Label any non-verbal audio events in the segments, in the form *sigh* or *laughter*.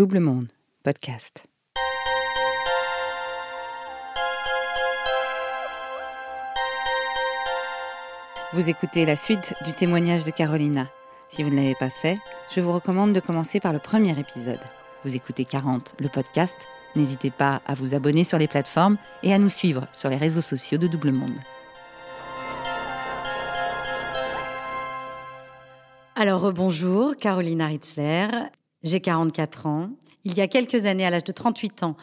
Double Monde, podcast. Vous écoutez la suite du témoignage de Carolina. Si vous ne l'avez pas fait, je vous recommande de commencer par le premier épisode. Vous écoutez 40, le podcast. N'hésitez pas à vous abonner sur les plateformes et à nous suivre sur les réseaux sociaux de Double Monde. Alors bonjour, Carolina Ritzler. J'ai 44 ans. Il y a quelques années, à l'âge de 38 ans,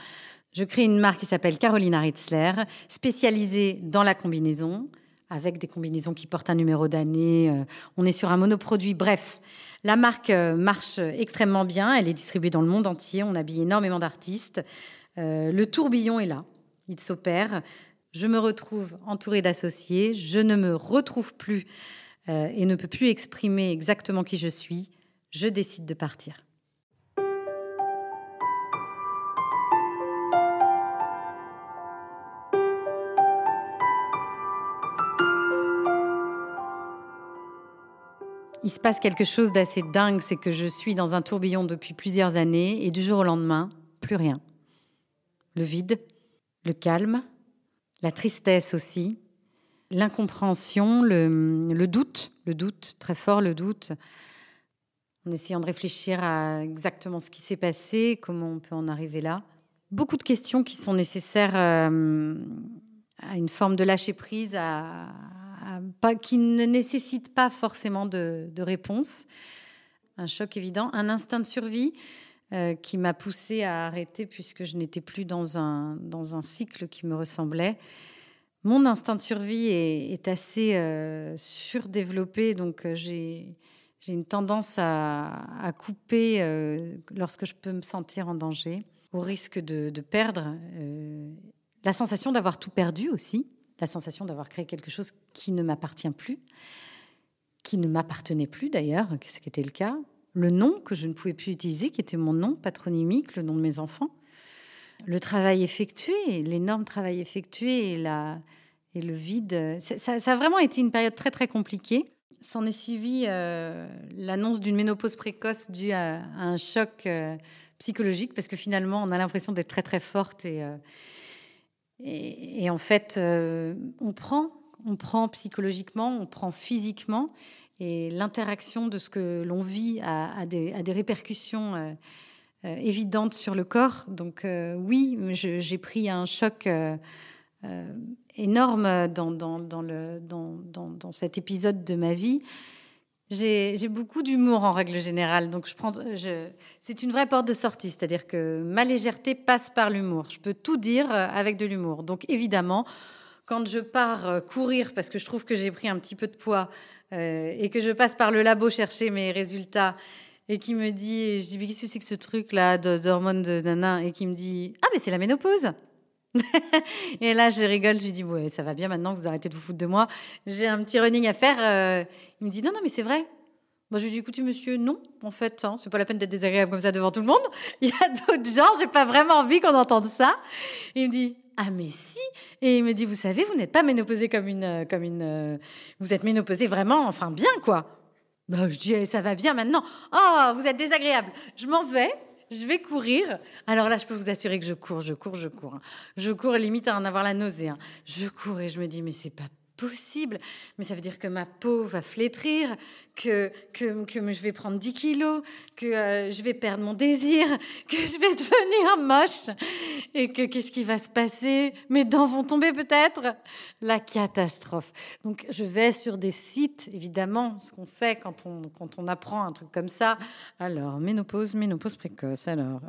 je crée une marque qui s'appelle Carolina Ritzler, spécialisée dans la combinaison, avec des combinaisons qui portent un numéro d'année. Euh, on est sur un monoproduit. Bref, la marque euh, marche extrêmement bien. Elle est distribuée dans le monde entier. On habille énormément d'artistes. Euh, le tourbillon est là. Il s'opère. Je me retrouve entourée d'associés. Je ne me retrouve plus et ne peux plus exprimer exactement qui je suis. Je décide de partir. Il se passe quelque chose d'assez dingue, c'est que je suis dans un tourbillon depuis plusieurs années et du jour au lendemain, plus rien. Le vide, le calme, la tristesse aussi, l'incompréhension, le, doute, le doute, très fort le doute, en essayant de réfléchir à exactement ce qui s'est passé, comment on peut en arriver là. Beaucoup de questions qui sont nécessaires euh, à une forme de lâcher prise, à, qui ne nécessite pas forcément de, réponse. Un choc évident, un instinct de survie euh, qui m'a poussé à arrêter puisque je n'étais plus dans un, dans un cycle qui me ressemblait. Mon instinct de survie est, assez euh, surdéveloppé, donc euh, j'ai une tendance à, couper lorsque je peux me sentir en danger, au risque de, de perdre. la sensation d'avoir tout perdu aussi, la sensation d'avoir créé quelque chose qui ne m'appartient plus, qui ne m'appartenait plus d'ailleurs, ce qui était le cas, le nom que je ne pouvais plus utiliser, qui était mon nom patronymique, le nom de mes enfants, le travail effectué, l'énorme travail effectué et, le vide. Ça, a vraiment été une période très très compliquée. S'en est suivi euh, l'annonce d'une ménopause précoce due à, un choc euh, psychologique, parce que finalement on a l'impression d'être très très forte et, euh, et, en fait, euh, on prend, on prend psychologiquement, on prend physiquement, et l'interaction de ce que l'on vit a, des, répercussions euh, euh, évidentes sur le corps. Donc oui, j'ai pris un choc énorme dans, dans, le, dans, cet épisode de ma vie. J'ai beaucoup d'humour en règle générale, donc je prends, je, c'est une vraie porte de sortie, c'est-à-dire que ma légèreté passe par l'humour. Je peux tout dire euh, avec de l'humour. Donc évidemment, quand je pars euh, courir parce que je trouve que j'ai pris un petit peu de poids euh, et que je passe par le labo chercher mes résultats et qui me dit, je dis mais qu'est-ce que c'est que ce truc là d'hormones de, de nana et qui me dit ah mais c'est la ménopause. *laughs* et là, je rigole, je lui dis Ouais, ça va bien maintenant, vous arrêtez de vous foutre de moi. J'ai un petit running à faire. Euh. il me dit Non, non, mais c'est vrai. Moi, je lui dis Écoutez, monsieur, non, en fait, hein, c'est pas la peine d'être désagréable comme ça devant tout le monde. *laughs* Il y a d'autres gens, j'ai pas vraiment envie qu'on entende ça. il me dit ah mais si et il me dit vous savez vous n'êtes pas ménopausée comme une euh, comme une euh, vous êtes ménopausée vraiment enfin bien quoi bah, je dis eh, ça va bien maintenant oh vous êtes désagréable je m'en vais je vais courir. Alors là, je peux vous assurer que je cours, je cours, je cours. Hein. Je cours limite à en avoir la nausée. Hein. Je cours et je me dis, mais c'est pas possible. Mais ça veut dire que ma peau va flétrir, que, que, je vais prendre 10 kilos, que euh, je vais perdre mon désir, *laughs* que je vais devenir moche et que qu'est-ce qui va se passer? Mes dents vont tomber peut-être? La catastrophe. Donc je vais sur des sites, évidemment, ce qu'on fait quand on, quand on apprend un truc comme ça. Alors, ménopause, ménopause précoce, alors...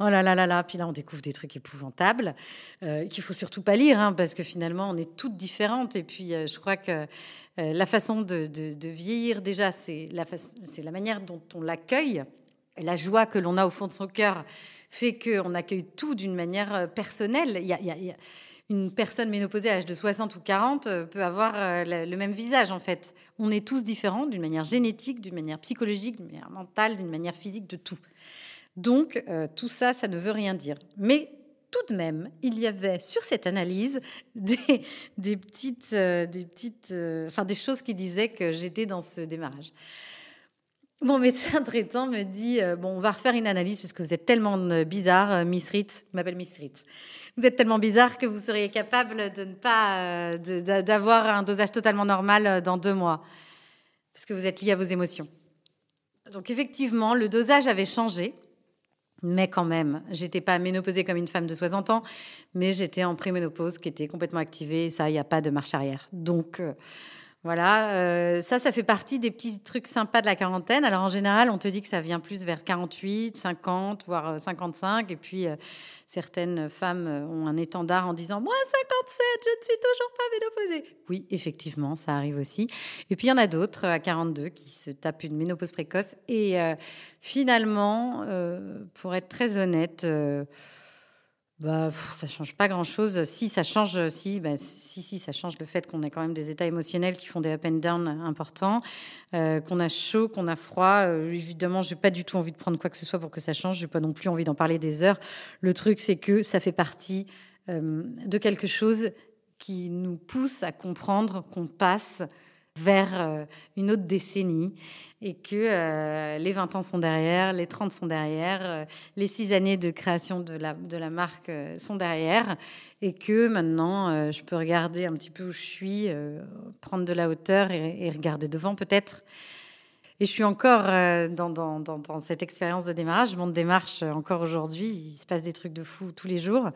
Oh là là là là Puis là, on découvre des trucs épouvantables euh, qu'il faut surtout pas lire, hein, parce que finalement, on est toutes différentes. Et puis, euh, je crois que la façon de, vieillir, déjà, c'est la, manière dont on l'accueille. La joie que l'on a au fond de son cœur fait qu'on accueille tout d'une manière euh, personnelle. Il y, a, une personne ménopausée à l'âge de 60 ou 40 peut avoir le même visage, en fait. On est tous différents d'une manière génétique, d'une manière psychologique, d'une manière mentale, d'une manière physique, de tout. Donc, tout ça, ça ne veut rien dire. Mais tout de même, il y avait sur cette analyse *laughs* des, petites, euh, des petites, euh, enfin des choses qui disaient que j'étais dans ce démarrage. mon médecin *laughs* traitant me dit euh, Bon, on va refaire une analyse parce que vous êtes tellement bizarre, Miss Ritz. M'appelle Miss Ritz. Vous êtes tellement bizarre que vous seriez capable de ne pas. d'avoir un dosage totalement normal dans deux mois. Parce que vous êtes lié à vos émotions. Donc, effectivement, le dosage avait changé. Mais quand même, j'étais pas ménopausée comme une femme de 60 ans, mais j'étais en préménopause qui était complètement activée. Et ça, il n'y a pas de marche arrière. Donc. Voilà, euh, ça, ça fait partie des petits trucs sympas de la quarantaine. Alors en général, on te dit que ça vient plus vers 48, 50, voire 55. Euh, Et puis euh, certaines femmes ont un étendard en disant Moi, 57, je ne suis toujours pas ménopausée. Oui, effectivement, ça arrive aussi. Et puis il y en a d'autres à 42 qui se tapent une ménopause précoce. Et finalement, pour être très honnête, bah, ça change pas grand-chose. Si ça change, si, bah, si, si, ça change le fait qu'on ait quand même des états émotionnels qui font des up and down importants, euh, qu'on a chaud, qu'on a froid. Euh, évidemment, j'ai pas du tout envie de prendre quoi que ce soit pour que ça change. J'ai pas non plus envie d'en parler des heures. Le truc, c'est que ça fait partie euh, de quelque chose qui nous pousse à comprendre qu'on passe vers une autre décennie et que euh, les 20 ans sont derrière, les 30 sont derrière, euh, les 6 années de création de la, marque euh, sont derrière, et que maintenant, je peux regarder un petit peu où je suis, prendre de la hauteur et, regarder devant peut-être. Et je suis encore dans, dans, cette expérience de démarrage. Mon démarche encore aujourd'hui, il se passe des trucs de fou tous les jours.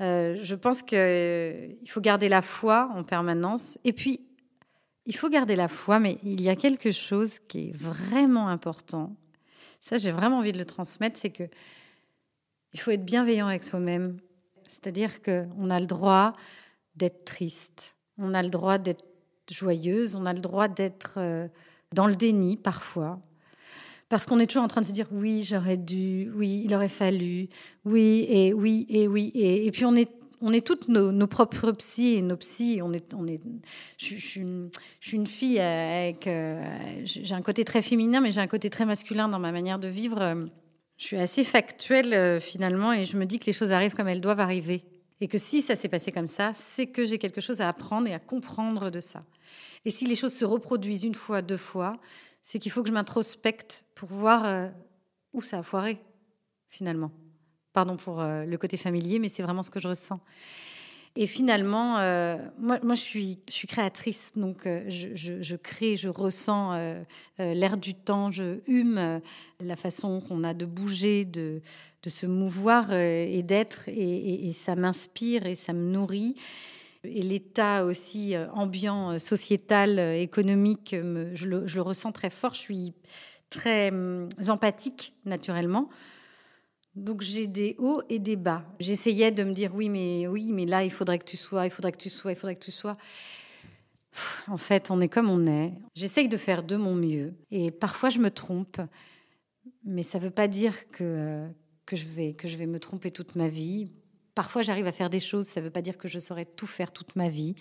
je pense qu'il faut garder la foi en permanence. Et puis, il faut garder la foi, mais il y a quelque chose qui est vraiment important. Ça, j'ai vraiment envie de le transmettre, c'est que il faut être bienveillant avec soi-même. C'est-à-dire qu'on a le droit d'être triste, on a le droit d'être joyeuse, on a le droit d'être euh, dans le déni parfois. Parce qu'on est toujours en train de se dire oui, j'aurais dû, oui, il aurait fallu, oui, et oui, et oui. Et, et puis on est on est toutes nos, propres psys et nos psys. On est, on est, je, suis une, fille avec. Euh, j'ai un côté très féminin, mais j'ai un côté très masculin dans ma manière de vivre. Je suis assez factuelle euh, finalement et je me dis que les choses arrivent comme elles doivent arriver. Et que si ça s'est passé comme ça, c'est que j'ai quelque chose à apprendre et à comprendre de ça. Et si les choses se reproduisent une fois, deux fois, c'est qu'il faut que je m'introspecte pour voir euh, où ça a foiré finalement. Pardon pour euh, le côté familier, mais c'est vraiment ce que je ressens. Et finalement, euh, moi, je, suis, créatrice, donc euh, je, crée, je ressens l'air du temps, je hume la façon qu'on a de bouger, de, se mouvoir et d'être, et, ça m'inspire et ça me nourrit. Et l'état aussi ambiant, sociétal, économique, je, le, je, le, ressens très fort. Je suis très hum, empathique naturellement. Donc j'ai des hauts et des bas. J'essayais de me dire oui, mais oui, mais là il faudrait que tu sois, il faudrait que tu sois, il faudrait que tu sois. En fait, on est comme on est. J'essaye de faire de mon mieux et parfois je me trompe, mais ça ne veut pas dire que que je vais que je vais me tromper toute ma vie. Parfois, j'arrive à faire des choses, ça ne veut pas dire que je saurais tout faire toute ma vie.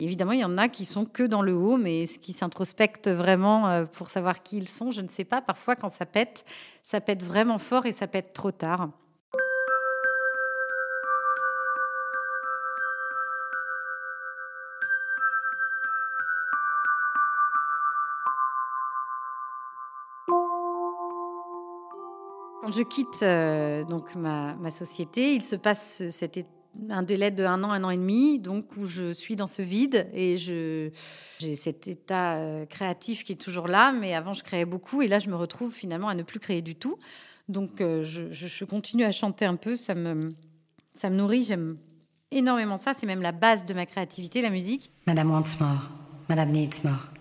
Évidemment, il y en a qui sont que dans le haut, mais ce qui s'introspectent vraiment euh, pour savoir qui ils sont, je ne sais pas. Parfois, quand ça pète, ça pète vraiment fort et ça pète trop tard. Quand je quitte euh, donc ma, ma, société, il se passe cet un délai de un an, un an et demi, donc où je suis dans ce vide et je j'ai cet état euh, créatif qui est toujours là, mais avant je créais beaucoup et là je me retrouve finalement à ne plus créer du tout. Donc euh, je, je, continue à chanter un peu, ça me ça me nourrit, j'aime énormément ça, c'est même la base de ma créativité, la musique. Madame wants more, Madame needs more.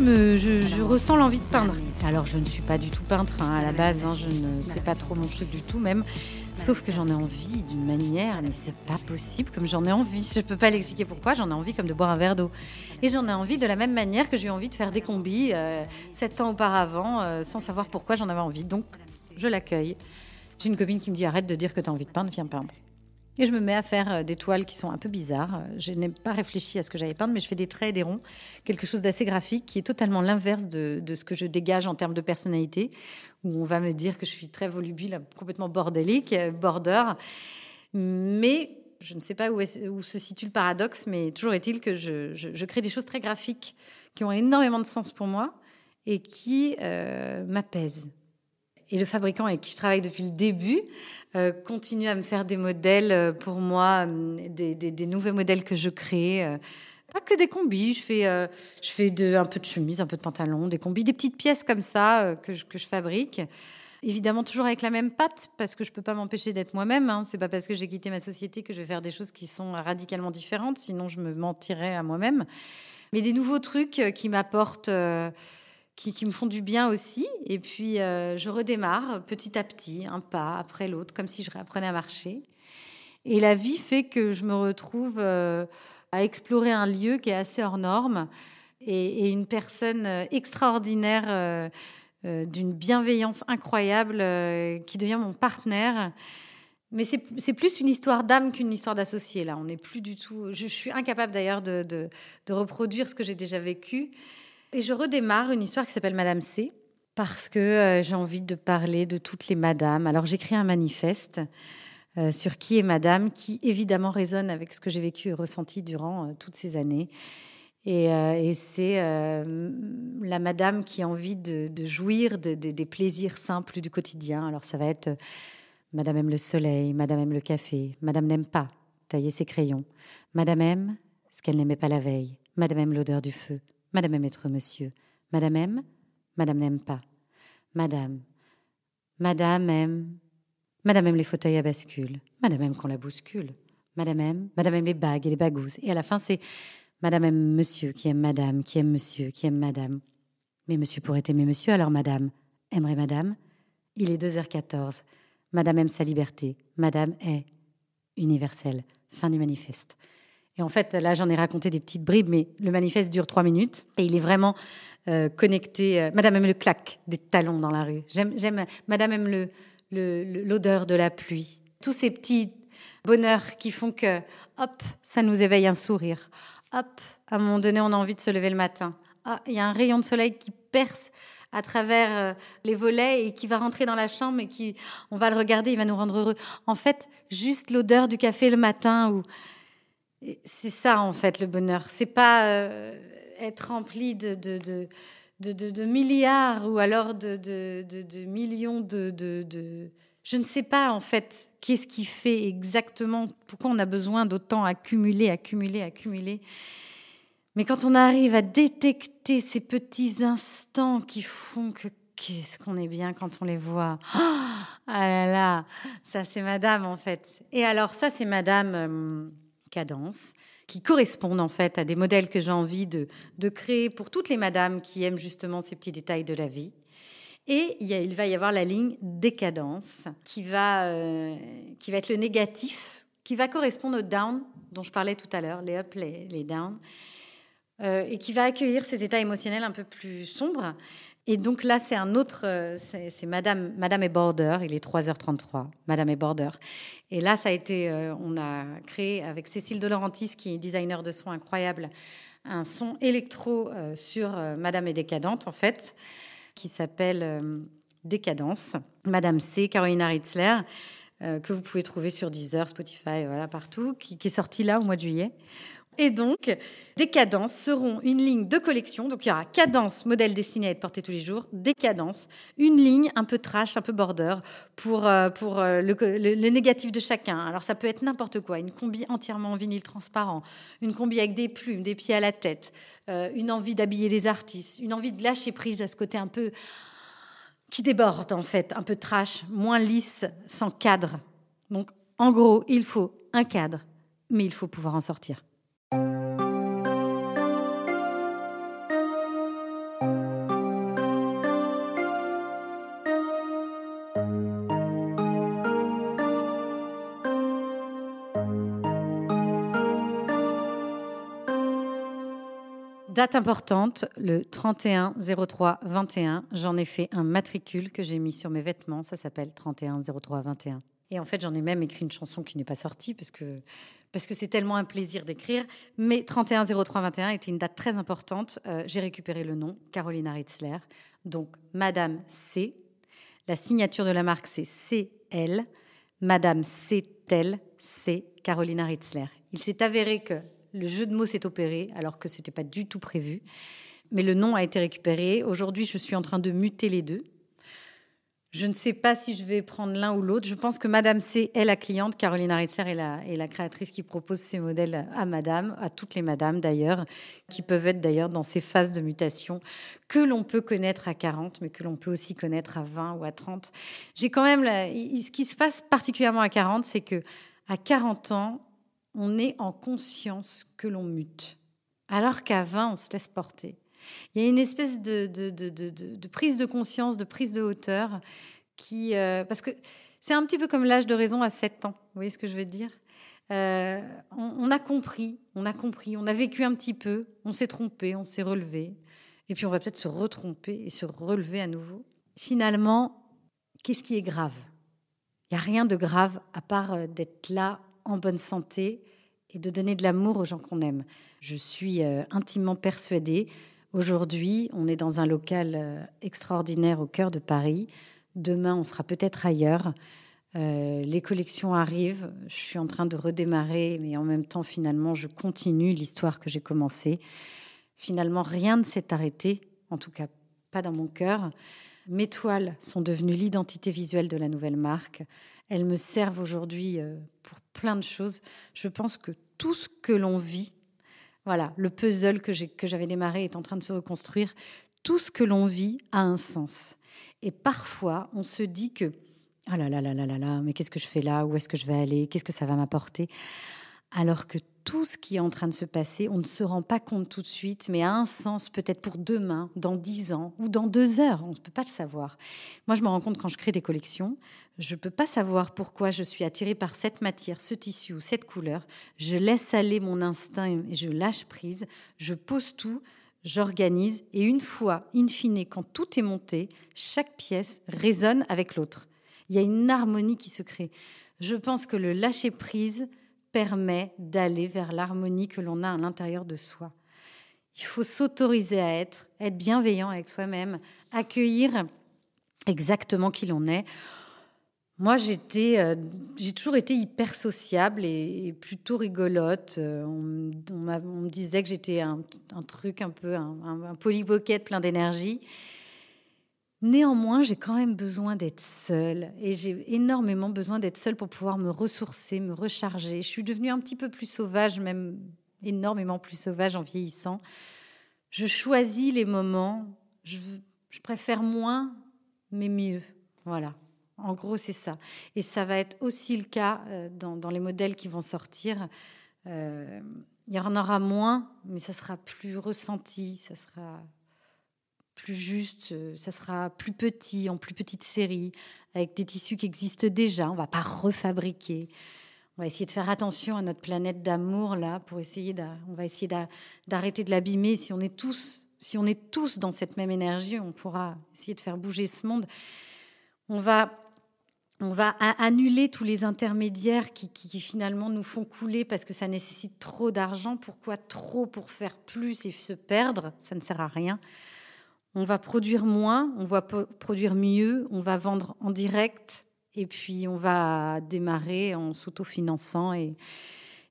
Je, me, je, ressens l'envie de peindre. Alors je ne suis pas du tout peintre hein, à la base, hein, je ne sais pas trop mon truc du tout même. Sauf que j'en ai envie d'une manière, mais c'est pas possible comme j'en ai envie. Je peux pas l'expliquer pourquoi, j'en ai envie comme de boire un verre d'eau. Et j'en ai envie de la même manière que j'ai eu envie de faire des combis euh, sept ans auparavant, euh, sans savoir pourquoi j'en avais envie. Donc, je l'accueille. J'ai une copine qui me dit arrête de dire que tu as envie de peindre, viens peindre. Et je me mets à faire euh, des toiles qui sont un peu bizarres. Je n'ai pas réfléchi à ce que j'allais peindre, mais je fais des traits et des ronds. Quelque chose d'assez graphique qui est totalement l'inverse de, ce que je dégage en termes de personnalité, où on va me dire que je suis très volubile, complètement bordélique, euh, border. Mais je ne sais pas où, se situe le paradoxe, mais toujours est-il que je, crée des choses très graphiques qui ont énormément de sens pour moi et qui euh, m'apaisent et le fabricant avec qui je travaille depuis le début euh, continue à me faire des modèles euh, pour moi, euh, des, nouveaux modèles que je crée. pas que des combis, je fais, je fais un peu de chemise, un peu de pantalon, des combis, des petites pièces comme ça que, je, que je fabrique. Évidemment, toujours avec la même patte, parce que je ne peux pas m'empêcher d'être moi-même. Hein. C'est pas parce que j'ai quitté ma société que je vais faire des choses qui sont radicalement différentes, sinon je me mentirais à moi-même. Mais des nouveaux trucs qui m'apportent qui, me font du bien aussi. Et puis, euh, je redémarre petit à petit, un pas après l'autre, comme si je réapprenais à marcher. Et la vie fait que je me retrouve euh, à explorer un lieu qui est assez hors norme et, une personne euh, extraordinaire, d'une bienveillance incroyable, qui devient mon partenaire. Mais c'est plus une histoire d'âme qu'une histoire d'associé. Là, on n'est plus du tout. Je, suis incapable d'ailleurs de, de, reproduire ce que j'ai déjà vécu. Et je redémarre une histoire qui s'appelle Madame C, parce que euh, j'ai envie de parler de toutes les madames. Alors j'écris un manifeste euh, sur qui est Madame, qui évidemment résonne avec ce que j'ai vécu et ressenti durant euh, toutes ces années. Et, c'est la Madame qui a envie de, jouir des plaisirs simples du quotidien. Alors ça va être Madame aime le soleil, Madame aime le café, Madame n'aime pas tailler ses crayons, Madame aime ce qu'elle n'aimait pas la veille, Madame aime l'odeur du feu, Madame aime être monsieur. Madame aime, Madame n'aime pas. Madame, Madame aime. Madame aime les fauteuils à bascule. Madame aime qu'on la bouscule. Madame aime, Madame aime les bagues et les bagouzes. Et à la fin, c'est Madame aime monsieur, qui aime Madame, qui aime monsieur, qui aime Madame. Mais monsieur pourrait aimer monsieur, alors Madame aimerait Madame. Il est 2h14. Madame aime sa liberté. Madame est universelle. Fin du manifeste. Et en fait, là, j'en ai raconté des petites bribes, mais le manifeste dure trois minutes et il est vraiment euh, connecté. Euh, Madame aime le clac des talons dans la rue. J'aime, Madame aime l'odeur de la pluie. Tous ces petits bonheurs qui font que, hop, ça nous éveille un sourire. Hop, à un moment donné, on a envie de se lever le matin. Ah, il y a un rayon de soleil qui perce à travers euh, les volets et qui va rentrer dans la chambre et qui, on va le regarder, il va nous rendre heureux. En fait, juste l'odeur du café le matin ou c'est ça, en fait, le bonheur. C'est pas euh, être rempli de, de, de, milliards ou alors de, millions de, Je ne sais pas, en fait, qu'est-ce qui fait exactement, pourquoi on a besoin d'autant accumuler, accumuler, accumuler. Mais quand on arrive à détecter ces petits instants qui font que qu'est-ce qu'on est bien quand on les voit. ah là là, ça c'est madame en fait. Et alors ça c'est madame... Euh, cadences qui correspondent en fait à des modèles que j'ai envie de, de, créer pour toutes les madames qui aiment justement ces petits détails de la vie. Et il va y avoir la ligne décadence qui va, euh, qui va être le négatif, qui va correspondre au down dont je parlais tout à l'heure, les up, les, les down, euh, et qui va accueillir ces états émotionnels un peu plus sombres et donc là, c'est un autre, euh, c'est Madame, Madame et Border, il est 3h33, Madame et Border. Et là, ça a été, euh, on a créé avec Cécile De Laurentiis, qui est designer de son incroyable, un son électro euh, sur Madame et Décadente, en fait, qui s'appelle Décadence. Madame C, Carolina Ritzler, que vous pouvez trouver sur Deezer, Spotify, voilà, partout, qui, qui est sorti là au mois de juillet et donc, Décadence seront une ligne de collection. Donc, il y aura Cadence, modèle destiné à être porté tous les jours. Décadence, une ligne un peu trash, un peu border pour, euh, euh, le, négatif de chacun. Alors, ça peut être n'importe quoi. Une combi entièrement en vinyle transparent, une combi avec des plumes, des pieds à la tête, euh, une envie d'habiller les artistes, une envie de lâcher prise à ce côté un peu qui déborde, en fait, un peu trash, moins lisse, sans cadre. Donc, en gros, il faut un cadre, mais il faut pouvoir en sortir. Date importante, le 31-03-21. J'en ai fait un matricule que j'ai mis sur mes vêtements. Ça s'appelle 31-03-21. Et en fait, j'en ai même écrit une chanson qui n'est pas sortie parce que parce que c'est tellement un plaisir d'écrire. Mais 31 03 21 était une date très importante. Euh, j'ai récupéré le nom, Carolina Ritzler. Donc, Madame C. La signature de la marque, c'est CL. Madame C. Tel, c'est Carolina Ritzler. Il s'est avéré que le jeu de mots s'est opéré alors que ce n'était pas du tout prévu. Mais le nom a été récupéré. Aujourd'hui, je suis en train de muter les deux. Je ne sais pas si je vais prendre l'un ou l'autre. Je pense que Madame C est la cliente. Caroline Ritzer est la, est la créatrice qui propose ces modèles à Madame, à toutes les Madames d'ailleurs, qui peuvent être d'ailleurs dans ces phases de mutation que l'on peut connaître à 40, mais que l'on peut aussi connaître à 20 ou à 30. J'ai quand même ce qui se passe particulièrement à 40, c'est que à 40 ans, on est en conscience que l'on mute, alors qu'à 20, on se laisse porter. Il y a une espèce de, prise de conscience, de prise de hauteur, qui, euh, parce que c'est un petit peu comme l'âge de raison à 7 ans. Vous voyez ce que je veux dire? Euh, on, a compris, on a compris, on a vécu un petit peu, on s'est trompé, on s'est relevé, et puis on va peut-être se retromper et se relever à nouveau. Finalement, qu'est-ce qui est grave? Il n'y a rien de grave à part euh, d'être là en bonne santé et de donner de l'amour aux gens qu'on aime. Je suis intimement persuadée Aujourd'hui, on est dans un local euh, extraordinaire au cœur de Paris. Demain, on sera peut-être ailleurs. Euh, les collections arrivent. Je suis en train de redémarrer, mais en même temps, finalement, je continue l'histoire que j'ai commencée. Finalement, rien ne s'est arrêté, en tout cas pas dans mon cœur. Mes toiles sont devenues l'identité visuelle de la nouvelle marque. Elles me servent aujourd'hui euh, pour plein de choses. Je pense que tout ce que l'on vit voilà, le puzzle que j'avais démarré est en train de se reconstruire. Tout ce que l'on vit a un sens. Et parfois, on se dit que ah là là là là là là, mais qu'est-ce que je fais là? Où est-ce que je vais aller? Qu'est-ce que ça va m'apporter? Alors que tout ce qui est en train de se passer, on ne se rend pas compte tout de suite, mais a un sens peut-être pour demain, dans dix ans ou dans deux heures. On ne peut pas le savoir. Moi, je me rends compte quand je crée des collections, je ne peux pas savoir pourquoi je suis attirée par cette matière, ce tissu ou cette couleur. Je laisse aller mon instinct et je lâche prise. Je pose tout, j'organise et une fois, in fine, quand tout est monté, chaque pièce résonne avec l'autre. Il y a une harmonie qui se crée. Je pense que le lâcher prise permet d'aller vers l'harmonie que l'on a à l'intérieur de soi. Il faut s'autoriser à être, être bienveillant avec soi-même, accueillir exactement qui l'on est. Moi, euh, j'ai toujours été hyper sociable et, plutôt rigolote. Euh, on, me disait que j'étais un, truc un peu, un, un, plein d'énergie. Néanmoins, j'ai quand même besoin d'être seule et j'ai énormément besoin d'être seule pour pouvoir me ressourcer, me recharger. Je suis devenue un petit peu plus sauvage, même énormément plus sauvage en vieillissant. Je choisis les moments, je, préfère moins, mais mieux. Voilà. En gros, c'est ça. Et ça va être aussi le cas euh, dans, les modèles qui vont sortir. Euh, il y en aura moins, mais ça sera plus ressenti, ça sera plus juste, euh, ça sera plus petit, en plus petite série, avec des tissus qui existent déjà. On va pas refabriquer. On va essayer de faire attention à notre planète d'amour là, pour essayer, on va essayer d'arrêter de l'abîmer. Si on est tous, si on est tous dans cette même énergie, on pourra essayer de faire bouger ce monde. On va on va annuler tous les intermédiaires qui, finalement nous font couler parce que ça nécessite trop d'argent. Pourquoi trop pour faire plus et se perdre? Ça ne sert à rien. On va produire moins, on va produire mieux, on va vendre en direct et puis on va démarrer en s'autofinançant et,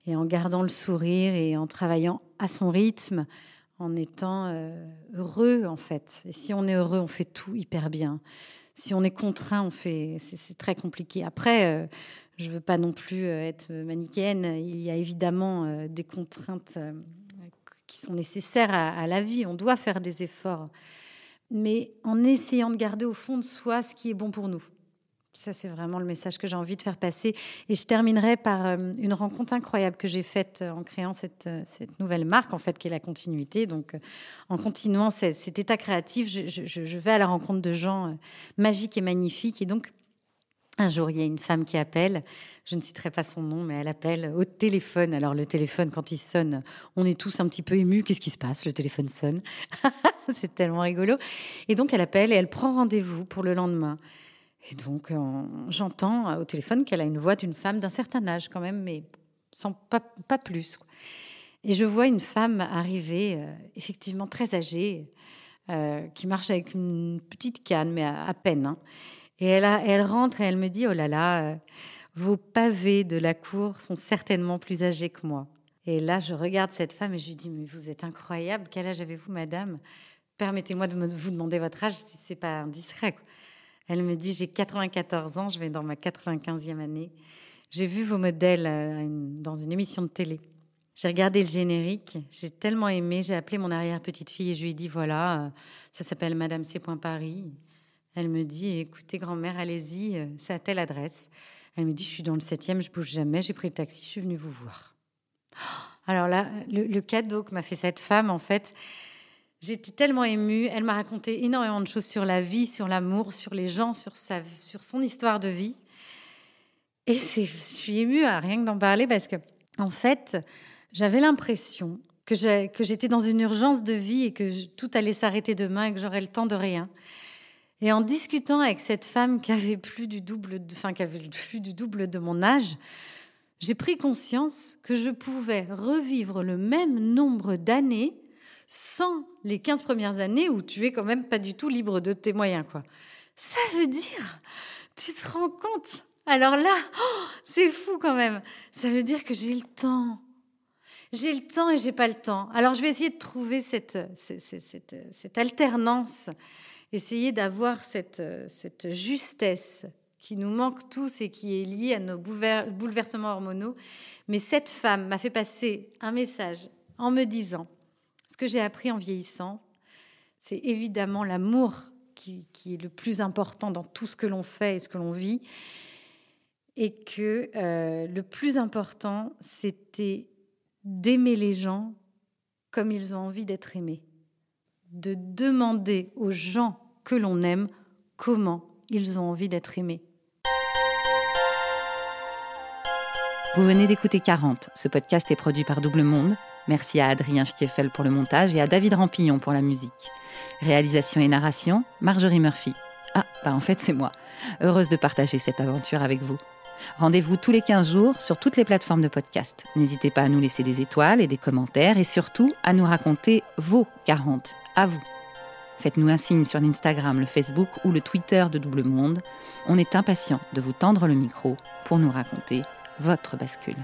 et en gardant le sourire et en travaillant à son rythme, en étant euh, heureux en fait. Et si on est heureux, on fait tout hyper bien. Si on est contraint, on fait, c'est très compliqué. Après, euh, je veux pas non plus euh, être manichéenne. Il y a évidemment des contraintes qui sont nécessaires à, la vie. On doit faire des efforts mais en essayant de garder au fond de soi ce qui est bon pour nous. Ça, c'est vraiment le message que j'ai envie de faire passer. Et je terminerai par euh, une rencontre incroyable que j'ai faite euh, en créant cette, euh, cette, nouvelle marque, en fait, qui est la continuité. Donc, en continuant cet état créatif, je, vais à la rencontre de gens magiques et magnifiques. Et donc, Un jour, il y a une femme qui appelle, je ne citerai pas son nom, mais elle appelle au téléphone. Alors le téléphone, quand il sonne, on est tous un petit peu émus. Qu'est-ce qui se passe? Le téléphone sonne. *laughs* c'est tellement rigolo. Et donc elle appelle et elle prend rendez-vous pour le lendemain. Et donc j'entends au téléphone qu'elle a une voix d'une femme d'un certain âge quand même, mais sans pas, plus. Et je vois une femme arriver, euh, effectivement très âgée, euh, qui marche avec une petite canne, mais à, peine. Hein. Et elle, rentre et elle me dit, oh là là, euh, vos pavés de la cour sont certainement plus âgés que moi. Et là, je regarde cette femme et je lui dis, mais vous êtes incroyable, quel âge avez-vous, madame? Permettez-moi de vous demander votre âge si c'est pas indiscret. Elle me dit, j'ai 94 ans, je vais dans ma 95e année. J'ai vu vos modèles euh, dans une émission de télé. J'ai regardé le générique, j'ai tellement aimé, j'ai appelé mon arrière-petite-fille et je lui ai dit, voilà, euh, ça s'appelle Madame C. Paris. Elle me dit Écoutez, grand-mère, allez-y, euh, c'est à telle adresse. Elle me dit Je suis dans le septième, je bouge jamais, j'ai pris le taxi, je suis venue vous voir. Alors là, le, cadeau que m'a fait cette femme, en fait, j'étais tellement émue. Elle m'a raconté énormément de choses sur la vie, sur l'amour, sur les gens, sur, sa, sur son histoire de vie. Et je suis émue à rien que d'en parler parce que, en fait, j'avais l'impression que j'étais dans une urgence de vie et que tout allait s'arrêter demain et que j'aurais le temps de rien. Et en discutant avec cette femme qui avait plus du double, de, enfin qui avait plus du double de mon âge, j'ai pris conscience que je pouvais revivre le même nombre d'années sans les 15 premières années où tu es quand même pas du tout libre de tes moyens, quoi. Ça veut dire, tu te rends compte? Alors là, oh, c'est fou quand même. Ça veut dire que j'ai le temps. J'ai le temps et j'ai pas le temps. Alors je vais essayer de trouver cette, cette, cette, cette alternance essayer d'avoir cette, euh, cette justesse qui nous manque tous et qui est liée à nos bouleversements hormonaux. Mais cette femme m'a fait passer un message en me disant, ce que j'ai appris en vieillissant, c'est évidemment l'amour qui, qui, est le plus important dans tout ce que l'on fait et ce que l'on vit. Et que euh, le plus important, c'était d'aimer les gens comme ils ont envie d'être aimés de demander aux gens que l'on aime comment ils ont envie d'être aimés. Vous venez d'écouter 40. Ce podcast est produit par Double Monde. Merci à Adrien Stiefel pour le montage et à David Rampillon pour la musique. Réalisation et narration, Marjorie Murphy. Ah, bah en fait c'est moi. Heureuse de partager cette aventure avec vous. Rendez-vous tous les 15 jours sur toutes les plateformes de podcast. N'hésitez pas à nous laisser des étoiles et des commentaires et surtout à nous raconter vos 40 à vous. Faites-nous un signe sur l'Instagram, le Facebook ou le Twitter de Double Monde. On est impatient de vous tendre le micro pour nous raconter votre bascule.